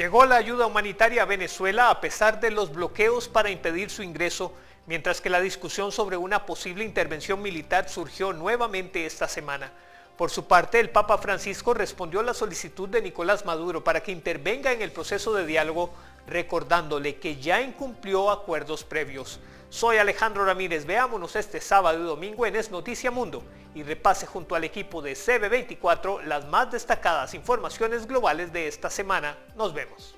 Llegó la ayuda humanitaria a Venezuela a pesar de los bloqueos para impedir su ingreso, mientras que la discusión sobre una posible intervención militar surgió nuevamente esta semana. Por su parte, el Papa Francisco respondió a la solicitud de Nicolás Maduro para que intervenga en el proceso de diálogo, recordándole que ya incumplió acuerdos previos. Soy Alejandro Ramírez, veámonos este sábado y domingo en Es Noticia Mundo y repase junto al equipo de CB24 las más destacadas informaciones globales de esta semana. Nos vemos.